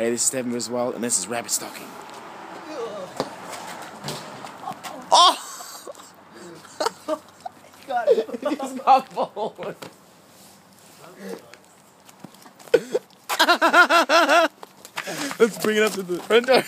Hey, this is Devin Griswold, and this is Rabbit Stalking. Oh! God, it's my phone. Let's bring it up to the front door.